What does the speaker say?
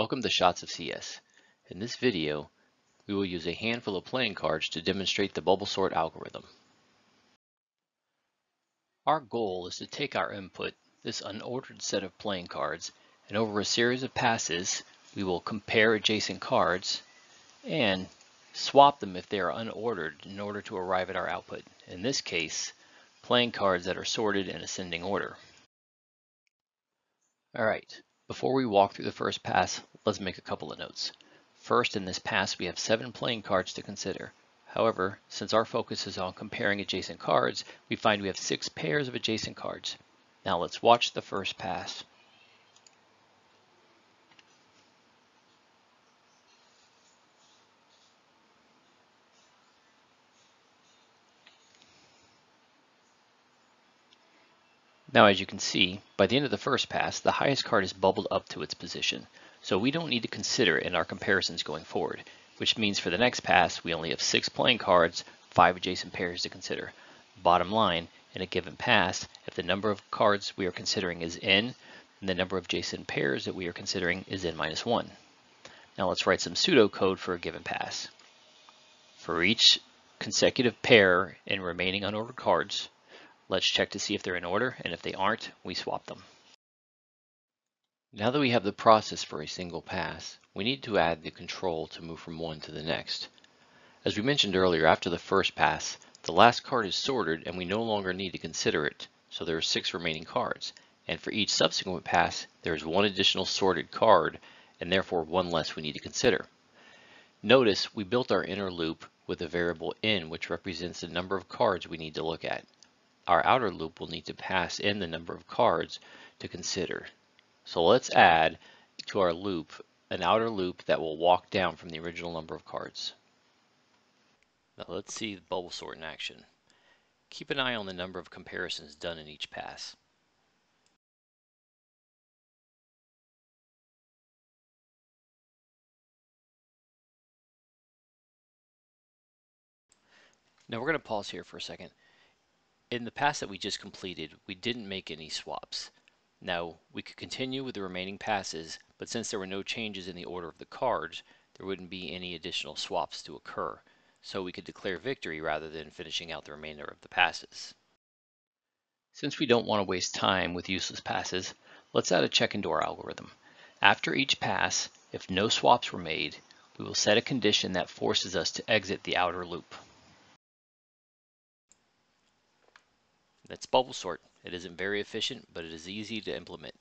Welcome to Shots of CS. In this video, we will use a handful of playing cards to demonstrate the bubble sort algorithm. Our goal is to take our input, this unordered set of playing cards, and over a series of passes, we will compare adjacent cards and swap them if they are unordered in order to arrive at our output. In this case, playing cards that are sorted in ascending order. All right, before we walk through the first pass, let's make a couple of notes. First, in this pass, we have seven playing cards to consider. However, since our focus is on comparing adjacent cards, we find we have six pairs of adjacent cards. Now let's watch the first pass. Now as you can see, by the end of the first pass, the highest card is bubbled up to its position, so we don't need to consider it in our comparisons going forward, which means for the next pass, we only have six playing cards, five adjacent pairs to consider. Bottom line, in a given pass, if the number of cards we are considering is n, and the number of adjacent pairs that we are considering is n minus 1. Now let's write some pseudocode for a given pass. For each consecutive pair in remaining unordered cards, Let's check to see if they're in order, and if they aren't, we swap them. Now that we have the process for a single pass, we need to add the control to move from one to the next. As we mentioned earlier, after the first pass, the last card is sorted and we no longer need to consider it, so there are six remaining cards. And for each subsequent pass, there is one additional sorted card, and therefore one less we need to consider. Notice we built our inner loop with a variable n, which represents the number of cards we need to look at our outer loop will need to pass in the number of cards to consider. So let's add to our loop an outer loop that will walk down from the original number of cards. Now let's see the bubble sort in action. Keep an eye on the number of comparisons done in each pass. Now we're going to pause here for a second in the pass that we just completed, we didn't make any swaps. Now, we could continue with the remaining passes, but since there were no changes in the order of the cards, there wouldn't be any additional swaps to occur. So we could declare victory rather than finishing out the remainder of the passes. Since we don't want to waste time with useless passes, let's add a check into our algorithm. After each pass, if no swaps were made, we will set a condition that forces us to exit the outer loop. That's bubble sort. It isn't very efficient, but it is easy to implement.